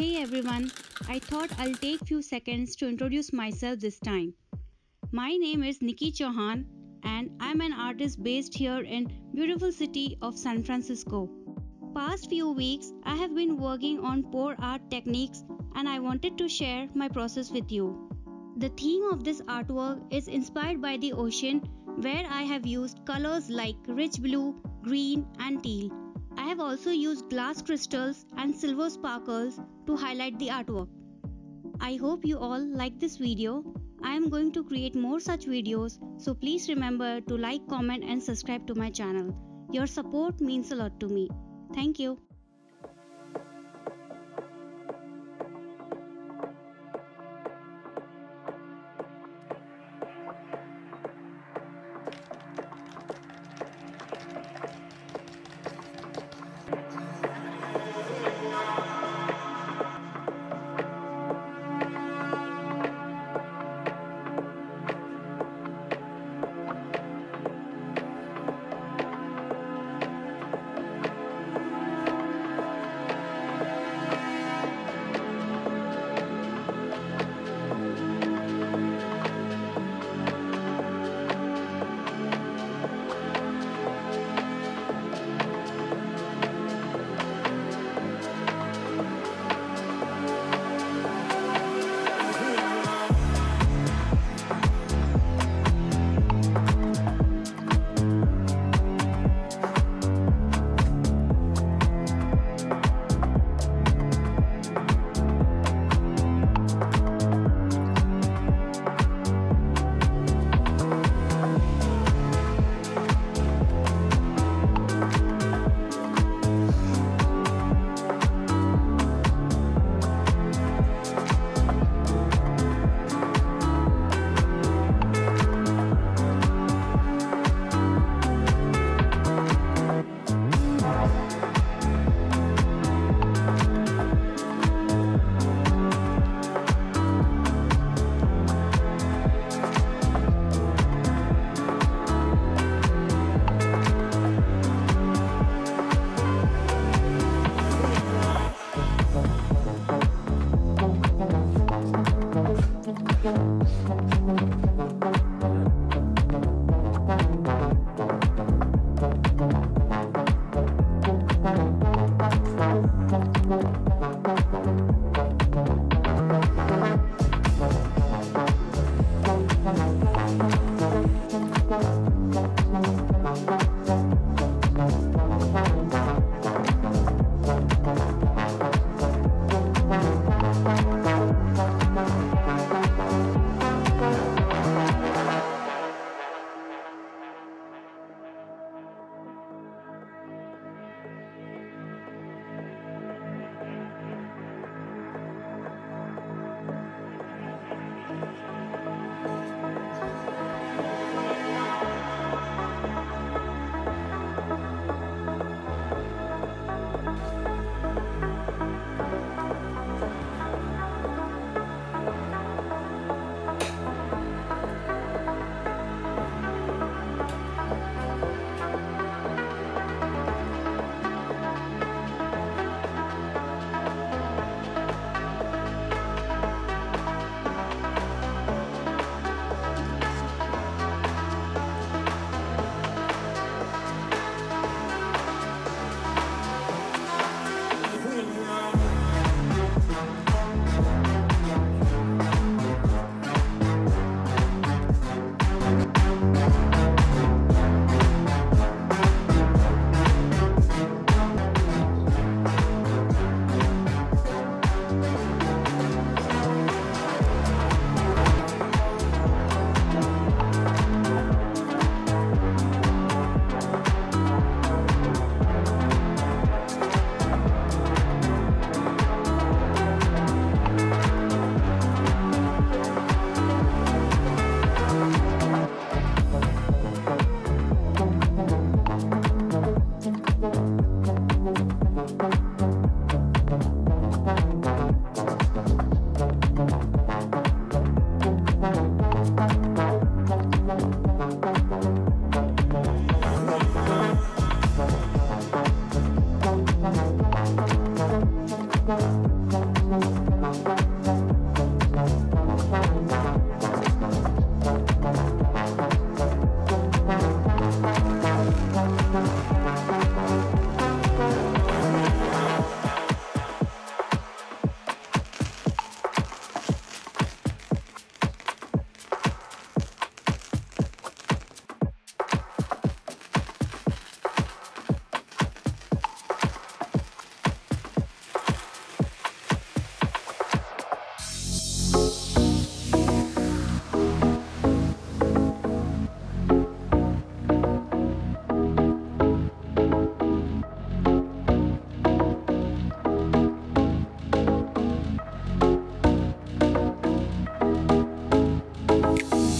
Hey everyone, I thought I'll take few seconds to introduce myself this time. My name is Nikki Chauhan and I'm an artist based here in beautiful city of San Francisco. Past few weeks I have been working on pour art techniques and I wanted to share my process with you. The theme of this artwork is inspired by the ocean where I have used colors like rich blue, green and teal. I have also used glass crystals and silver sparkles to highlight the artwork. I hope you all like this video. I am going to create more such videos so please remember to like, comment and subscribe to my channel. Your support means a lot to me. Thank you.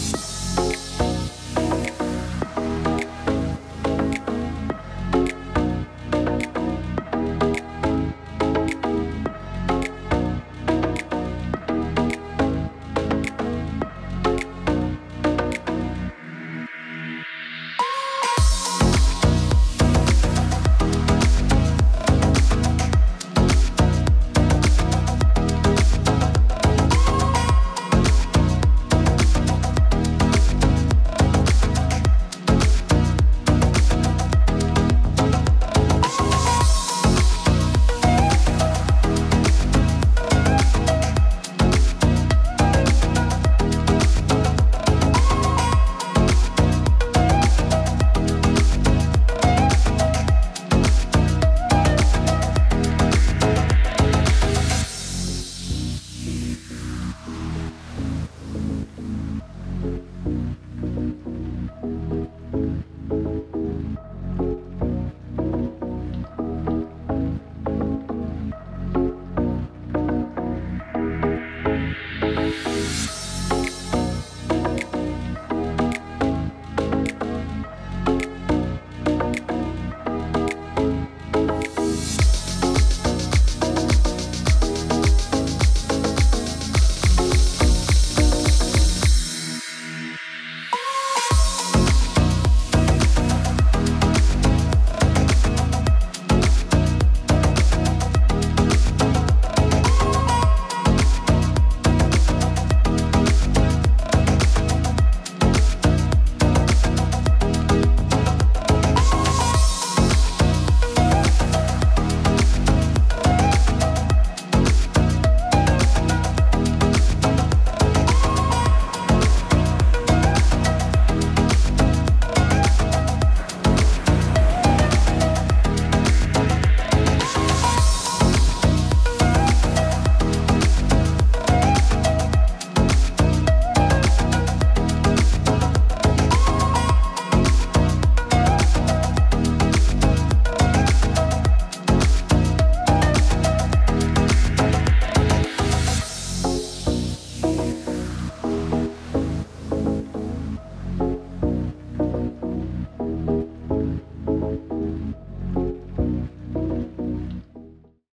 you